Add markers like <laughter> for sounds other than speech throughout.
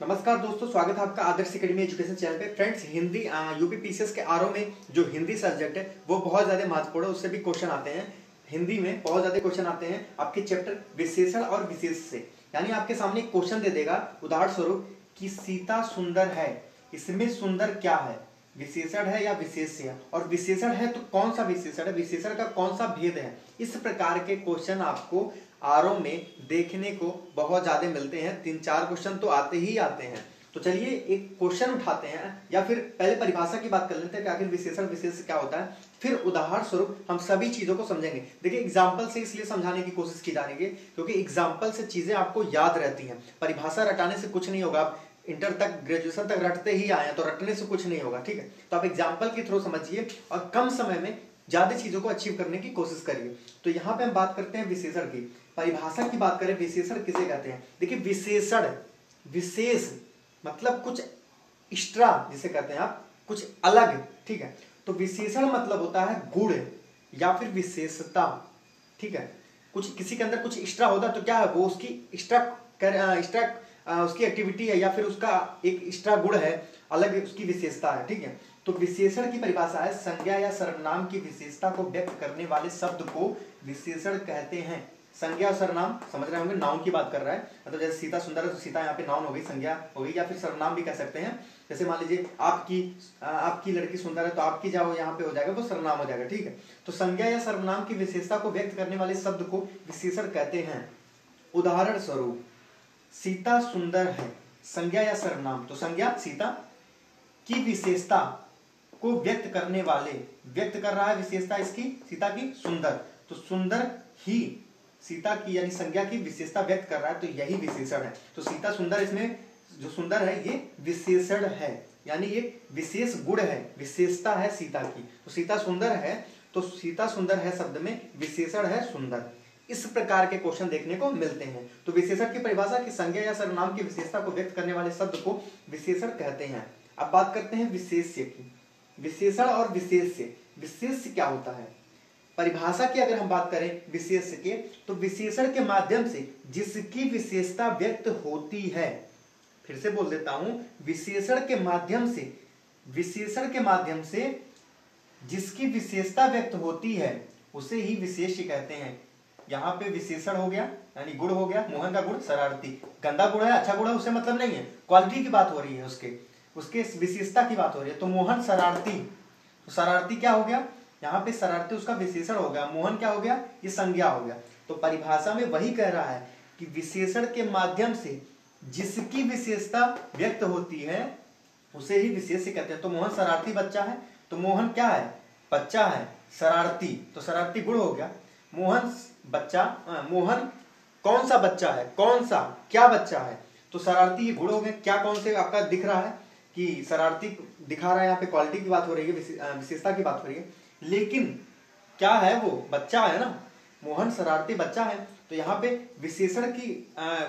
नमस्कार दोस्तों, स्वागत है आपका आदर्श अकेडमी एजुकेशन चैनल पे। फ्रेंड्स, हिंदी यूपी पीसीएस के आरओ में जो हिंदी सब्जेक्ट है, वो बहुत ज़्यादा महत्वपूर्ण है, उससे भी क्वेश्चन आते हैं। हिंदी में बहुत ज़्यादा क्वेश्चन आते हैं आपके चैप्टर विशेषण और विशेष से। यानी आपके सामने क्वेश्चन दे देगा, उदाहरण स्वरूप, कि सीता सुंदर है, इसमें सुंदर क्या है? विशेषण है या विशेष है और विशेषण है तो कौन सा विशेषण है? विशेषण का कौन सा भेद है? इस प्रकार के क्वेश्चन आपको आर में देखने को बहुत ज़्यादा मिलते हैं। तीन चार क्वेश्चन तो आते ही आते हैं। तो चलिए एक क्वेश्चन उठाते हैं या फिर पहले परिभाषा की बात कर लेते हैं कि आखिर विशेषण विशेष क्या होता है। फिर उदाहरण स्वरूप हम सभी चीज़ों को समझेंगे। देखिए एग्ज़ाम्पल से इसलिए समझाने की कोशिश की जा रही है क्योंकि एग्ज़ाम्पल से चीज़ें आपको याद रहती हैं। परिभाषा रटाने से कुछ नहीं होगा। आप इंटर तक, ग्रेजुएशन तक रटते ही आए तो रटने से कुछ नहीं होगा, ठीक है? तो आप एग्ज़ाम्पल के थ्रू समझिए और कम समय में ज़्यादा चीज़ों को अचीव करने की कोशिश करिए। तो यहाँ पे हम बात करते हैं विशेषण की। परिभाषा की बात करें, विशेषण किसे कहते हैं? देखिए, विशेषण, विशेष मतलब कुछ एक्स्ट्रा जिसे कहते हैं आप, कुछ अलग, ठीक है? तो विशेषण मतलब होता है गुण या फिर विशेषता, ठीक है? कुछ, किसी के अंदर कुछ एक्स्ट्रा होता है तो क्या है? वो उसकी एक्स्ट्रा एक्स्ट्रा उसकी एक्टिविटी है या फिर उसका एक एक्स्ट्रा गुण है, अलग उसकी विशेषता है, ठीक है? तो विशेषण की परिभाषा है, संज्ञा या सर्वनाम की विशेषता को व्यक्त करने वाले शब्द को विशेषण कहते हैं। संज्ञा और सर्वनाम, समझ रहे होंगे नाउन की बात कर रहा है। मतलब जैसे सीता सुंदर है तो सीता यहाँ पे नाउन हो गई, संज्ञा हो गई, या फिर सर्वनाम भी कह सकते हैं। जैसे मान लीजिए, आपकी आपकी लड़की सुंदर है तो आपकी जाओ यहाँ पे हो जाएगा, वो सर्वनाम हो जाएगा, ठीक है? तो संज्ञा या सर्वनाम की विशेषता को व्यक्त करने वाले शब्द को विशेषण कहते हैं। उदाहरण स्वरूप सीता सुंदर है। संज्ञा या सर्वनाम? तो संज्ञा, सीता की विशेषता को व्यक्त करने वाले। व्यक्त कर रहा है विशेषता इसकी, सीता की सुंदर। तो सुंदर ही सीता की, यानी संज्ञा की विशेषता व्यक्त कर रहा है तो यही विशेषण है। तो सीता सुंदर इसमें, जो सुंदर है, ये विशेषण है। यानी ये विशेष गुण है, विशेषता है सीता की। तो सीता सुंदर है तो सीता सुंदर है शब्द में विशेषण है सुंदर। इस प्रकार के क्वेश्चन देखने को मिलते हैं। तो विशेषण की परिभाषा की संज्ञा या सर्वनाम की विशेषता को व्यक्त करने वाले शब्द को विशेषण कहते हैं। अब बात करते हैं विशेष्य की। विशेषण और विशेष्य। विशेष क्या होता है? परिभाषा की अगर हम बात करें विशेष के तो विशेषण के माध्यम से जिसकी विशेषता व्यक्त होती है, फिर से बोल देता हूँ, विशेषण के माध्यम से, विशेषण के माध्यम से जिसकी विशेषता व्यक्त होती है, उसे ही विशेष कहते हैं। यहाँ पे विशेषण हो गया, यानी गुण हो गया, मोहन का गुण शरारती। गंदा गुण है अच्छा गुण है, उससे मतलब नहीं है। क्वालिटी की बात हो रही है उसके उसके विशेषता की बात हो रही है। तो मोहन शरारती तो शरारती क्या हो गया? यहाँ पे शरारती, उसका विशेषण हो गया। मोहन क्या हो गया? ये संज्ञा हो गया। तो परिभाषा में वही कह रहा है कि विशेषण के माध्यम से जिसकी विशेषता व्यक्त होती है, उसे ही विशेष कहते हैं। तो मोहन शरारती बच्चा है। तो मोहन क्या है? बच्चा है, शरारती। तो शरारती गुण हो गया। मोहन बच्चा आ, मोहन कौन सा बच्चा है? कौन सा? क्या बच्चा है? तो शरारती ये गुण हो गया क्या कौन से आपका दिख रहा है कि शरारती दिखा रहा है? यहाँ पे क्वालिटी की बात हो रही है विशेषता की बात हो रही है। लेकिन क्या है वो? बच्चा है ना? मोहन शरारती बच्चा है। तो यहाँ पे विशेषण की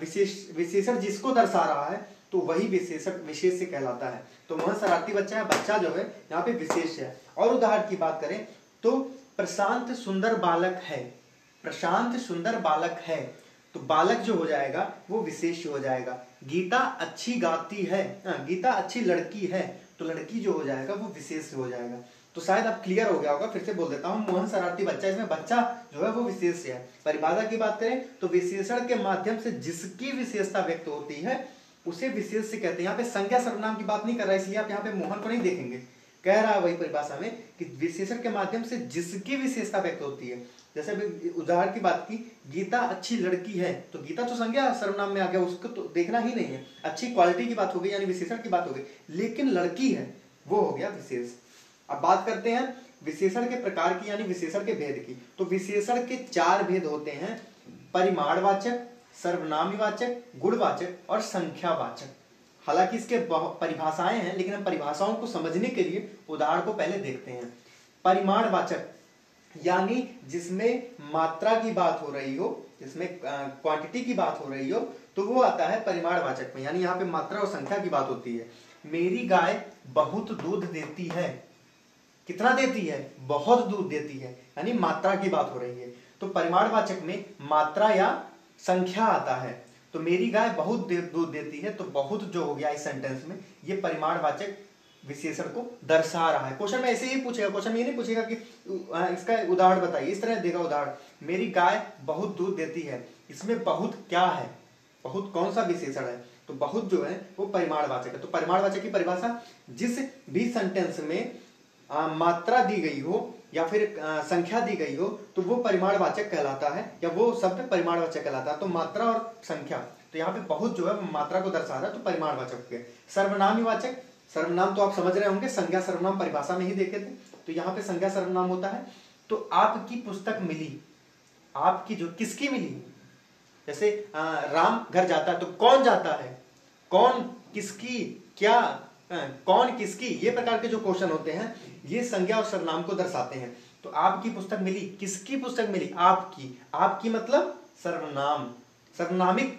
विशेष विशेषण जिसको दर्शा रहा है तो वही विशेषण विशेष से कहलाता है। तो मोहन शरारती बच्चा है बच्चा जो है यहाँ पे विशेष है। और उदाहरण की बात करें तो प्रशांत सुंदर बालक है। प्रशांत सुंदर बालक है तो बालक जो हो जाएगा, वो विशेष हो जाएगा। गीता अच्छी गाती है गीता अच्छी लड़की है तो लड़की जो हो जाएगा, वो विशेष हो जाएगा। तो शायद अब क्लियर हो गया होगा, फिर से बोल देता हूँ, मोहन शरारती बच्चा, इसमें बच्चा जो है वो विशेष है। परिभाषा की बात करें तो विशेषण के माध्यम से जिसकी विशेषता व्यक्त होती है, उसे विशेष से कहते हैं। यहाँ पे संज्ञा सर्वनाम की बात नहीं कर रहा है इसलिए आप यहाँ पे मोहन को नहीं देखेंगे। कह रहा है वही परिभाषा में कि विशेषण के माध्यम से जिसकी विशेषता व्यक्त होती है। जैसे अभी उदाहरण की बात की, गीता अच्छी लड़की है तो गीता तो संज्ञा सर्वनाम में आ गया, उसको तो देखना ही नहीं है। अच्छी क्वालिटी की बात हो गई यानी विशेषण की बात हो गई, लेकिन लड़की है, वो हो गया विशेष। अब बात करते हैं विशेषण के प्रकार की यानी विशेषण के भेद की। तो विशेषण के चार भेद होते हैं, परिमाणवाचक, सर्वनामीवाचक, गुणवाचक और संख्यावाचक। हालाँकि इसके परिभाषाएँ हैं, लेकिन हम परिभाषाओं को समझने के लिए उदाहरण को पहले देखते हैं। परिमाणवाचक, यानी जिसमें मात्रा की बात हो रही हो, जिसमें क्वांटिटी की बात हो रही हो तो वो आता है परिमाणवाचक में, यानी यहाँ पे मात्रा और संख्या की बात होती है। मेरी गाय बहुत दूध देती है। कितना देती है? बहुत दूध देती है, यानी मात्रा की बात हो रही है। तो परिमाणवाचक में मात्रा या संख्या आता है। तो मेरी गाय बहुत देर दूध देती है तो बहुत जो हो गया इस सेंटेंस में, ये परिमाणवाचक विशेषण को दर्शा रहा है। क्वेश्चन में ऐसे ही पूछेगा, क्वेश्चन में ये नहीं पूछेगा कि इसका उदाहरण बताइए, इस तरह देगा उदाहरण। मेरी गाय बहुत दूध देती है, इसमें बहुत क्या है? बहुत कौन सा विशेषण है? तो बहुत जो है, वो परिमाणवाचक है। तो परिमाणवाचक की परिभाषा जिस भी सेंटेंस में आ, मात्रा दी गई हो या फिर आ, संख्या दी गई हो तो वो परिमाणवाचक कहलाता है या वो शब्द परिमाणवाचक कहलाता है। तो मात्रा और संख्या तो यहाँ पे बहुत जो है मात्रा को दर्शा रहा है तो परिमाणवाचक सर्वनामी वाचक सर्वनाम तो आप समझ रहे होंगे संज्ञा सर्वनाम परिभाषा में ही देखे थे तो यहाँ पे संज्ञा सर्वनाम होता है। तो आपकी पुस्तक मिली आपकी जो किसकी मिली? जैसे आ, राम घर जाता है तो कौन जाता है? कौन किसकी क्या कौन किसकी ये प्रकार के जो क्वेश्चन होते हैं, ये संज्ञा और सर्वनाम को दर्शाते हैं। तो आपकी पुस्तक मिली, किसकी पुस्तक मिली? आपकी। आपकी मतलब सर्वनाम। सर्वनामिक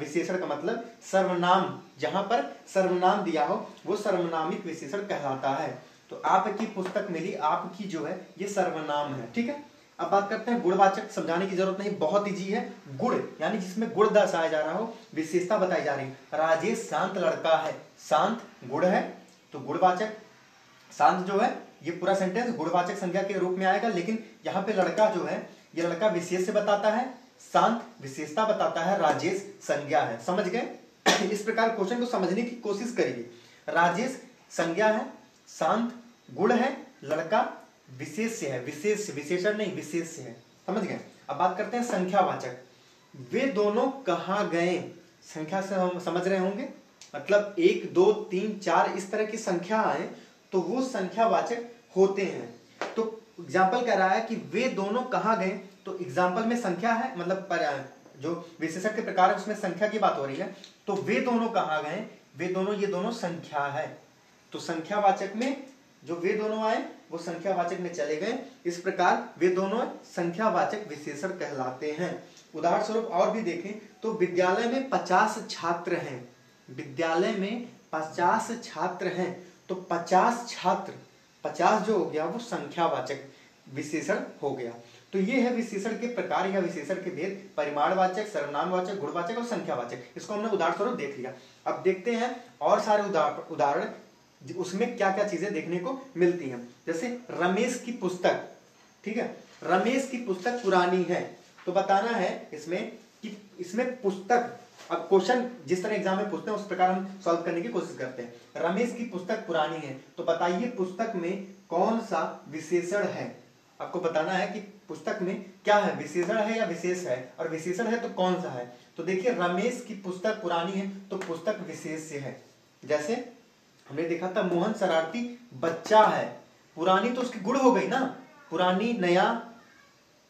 विशेषण का मतलब सर्वनाम। जहाँ पर सर्वनाम दिया हो, वो सर्वनामिक विशेषण कहलाता है। तो आपकी पुस्तक मिली, आपकी जो है, ये सर्वनाम है। ठीक है? अब बात करते हैं गुणवाचक, समझाने की ज़रूरत नहीं, बहुत इजी है। गुड़ यानी जिसमें गुड़ दर्शाया जा रहा हो, विशेषता बताई जा रही है। राजेश शांत लड़का है। शांत गुड़ है तो गुणवाचक। शांत जो है, ये पूरा सेंटेंस गुणवाचक संज्ञा के रूप में आएगा, लेकिन यहाँ पे लड़का जो है, ये लड़का विशेष से बताता है, शांत विशेषता बताता है, राजेश संज्ञा है। समझ गए? <coughs> इस प्रकार क्वेश्चन को समझने की कोशिश करिए। राजेश संज्ञा है, शांत गुण है, लड़का विशेष है। विशेष विशेषण नहीं, विशेष है। समझ गए? अब बात करते हैं संख्यावाचक। वे दोनों कहा गए? संख्या से हम समझ रहे होंगे। मतलब एक दो तीन चार इस तरह की संख्या आए तो वो संख्यावाचक होते हैं। तो एग्ज़ाम्पल कह रहा है कि वे दोनों कहा गए? तो एग्ज़ाम्पल में संख्या है मतलब पर, जो विशेषण के प्रकार है उसमें संख्या की बात हो रही है। तो वे दोनों कहा गए? वे दोनों ये दोनों संख्या है। तो संख्यावाचक में जो वे दोनों आए वो संख्यावाचक में चले गए। इस प्रकार वे दोनों संख्यावाचक विशेषण कहलाते हैं। उदाहरण स्वरूप और भी देखें तो विद्यालय में पचास छात्र हैं। विद्यालय में पचास छात्र हैं तो पचास छात्र, पचास जो हो गया वो संख्यावाचक विशेषण हो गया। तो ये है विशेषण के प्रकार या विशेषण के भेद, परिमाणवाचक, सर्वनामवाचक, गुणवाचक और संख्यावाचक। इसको हमने उदाहरण स्वरूप देख लिया। अब देखते हैं और सारे उदाहरण उसमें क्या क्या चीज़ें देखने को मिलती हैं। जैसे रमेश की पुस्तक, ठीक है? रमेश की पुस्तक पुरानी है तो बताना है इसमें कि, इसमें पुस्तक अब क्वेश्चन जिस तरह एग्ज़ाम में पूछते हैं, उस प्रकार हम सॉल्व करने की कोशिश करते हैं। रमेश की पुस्तक पुरानी है तो बताइए पुस्तक में कौन सा विशेषण है? आपको बताना है कि पुस्तक में क्या है? विशेषण है या विशेष है? और विशेषण है तो कौन सा है? तो देखिए, रमेश की पुस्तक पुरानी है तो पुस्तक विशेष से है। जैसे हमने देखा था, मोहन शरारती बच्चा है। पुरानी तो उसकी गुड़ हो गई ना? पुरानी, नया,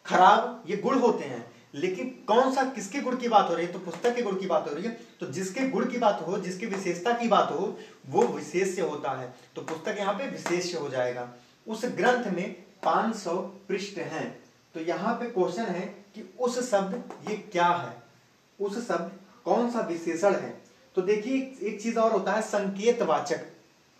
खराब, ये गुड़ होते हैं। लेकिन कौन सा किसके गुण की बात हो रही है? तो पुस्तक के गुण की बात हो रही है। तो जिसके गुण की बात हो, जिसकी विशेषता की बात हो, वो विशेष होता है। तो पुस्तक यहाँ पे विशेष हो जाएगा। उस ग्रंथ में 500 पृष्ठ हैं। तो यहाँ पे क्वेश्चन है कि उस शब्द ये क्या है? उस शब्द कौन सा विशेषण है? तो देखिए, एक चीज़ और होता है संकेत वाचक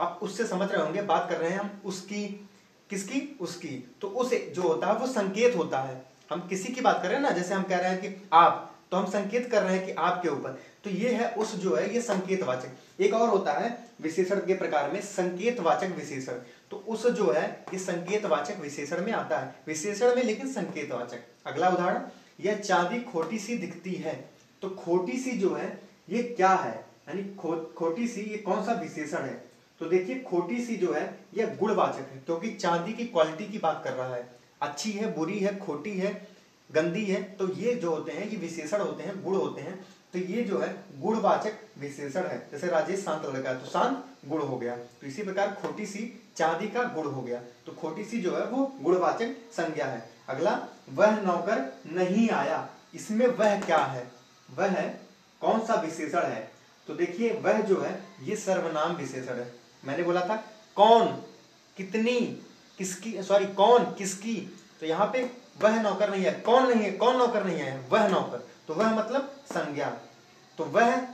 आप उससे समझ रहे होंगे, बात कर रहे हैं हम, उसकी, किसकी? उसकी। तो उस जो होता है, वो संकेत होता है। हम किसी की बात कर रहे हैं ना जैसे हम कह रहे हैं कि आप तो हम संकेत कर रहे हैं कि आपके ऊपर। तो ये है उस जो है ये संकेत वाचक एक और होता है विशेषण के प्रकार में संकेत वाचक विशेषण। तो उस जो है ये संकेत वाचक विशेषण में आता है। विशेषण में लेकिन संकेत वाचक अगला उदाहरण यह चांदी खोटी सी दिखती है। तो खोटी सी जो है ये क्या है? यानी खो, खोटी सी ये कौन सा विशेषण है? तो देखिए खोटी सी जो है यह गुणवाचक है क्योंकि तो चांदी की क्वालिटी की बात कर रहा है। अच्छी है, बुरी है, खोटी है, गंदी है तो ये जो होते हैं, ये विशेषण होते हैं, गुण होते हैं तो ये जो है गुणवाचक विशेषण है। जैसे राजेश शांत लड़का है तो शांत गुण हो गया। तो इसी प्रकार खोटी सी चांदी का गुण हो गया। तो खोटी सी जो है, वो गुणवाचक संज्ञा है। अगला, वह नौकर नहीं आया। इसमें वह क्या है? वह है कौन सा विशेषण है? तो देखिए, वह जो है, ये सर्वनाम विशेषण है। मैंने बोला था, कौन, कितनी किसकी सॉरी कौन, किसकी? तो यहाँ पे वह नौकर नहीं है। कौन नहीं है? कौन नौकर नहीं है? वह नौकर। तो वह मतलब संज्ञा। तो वह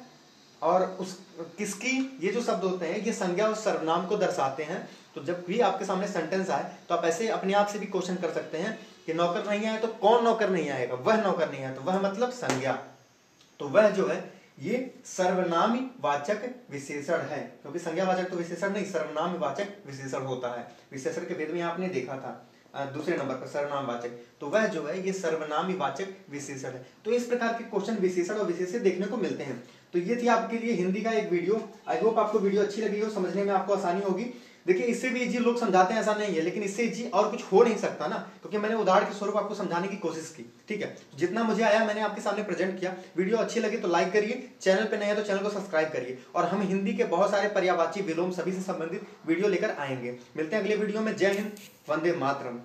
और उस, किसकी? ये जो शब्द होते हैं, ये संज्ञा और सर्वनाम को दर्शाते हैं। तो जब भी आपके सामने सेंटेंस आए तो आप ऐसे अपने आप से भी क्वेश्चन कर सकते हैं कि नौकर नहीं आए तो कौन नौकर नहीं आएगा? वह नौकर नहीं आए तो वह मतलब संज्ञा। तो वह जो है ये सर्वनामी वाचक विशेषण है, क्योंकि संज्ञा वाचक तो विशेषण नहीं, सर्वनाम वाचक विशेषण होता है। विशेषण के भेद में आपने देखा था दूसरे नंबर पर, सर्वनाम वाचक। तो वह जो है, ये सर्वनामी वाचक विशेषण है। तो इस प्रकार के क्वेश्चन विशेषण और विशेष देखने को मिलते हैं। तो ये थी आपके लिए हिंदी का एक वीडियो। आई होप आपको वीडियो अच्छी लगी हो, समझने में आपको आसानी होगी। देखिए, इससे भी जी लोग समझाते हैं, ऐसा नहीं है, लेकिन इससे जी और कुछ हो नहीं सकता ना। क्योंकि मैंने उदाहरण के स्वरूप आपको समझाने की कोशिश की, ठीक है? जितना मुझे आया, मैंने आपके सामने प्रेजेंट किया। वीडियो अच्छी लगी तो लाइक करिए। चैनल पे नए तो चैनल को सब्सक्राइब करिए। और हम हिंदी के बहुत सारे पर्यावाची विलोम सभी से संबंधित वीडियो लेकर आएँगे। मिलते हैं अगले वीडियो में। जय हिंद। वंदे मातरम।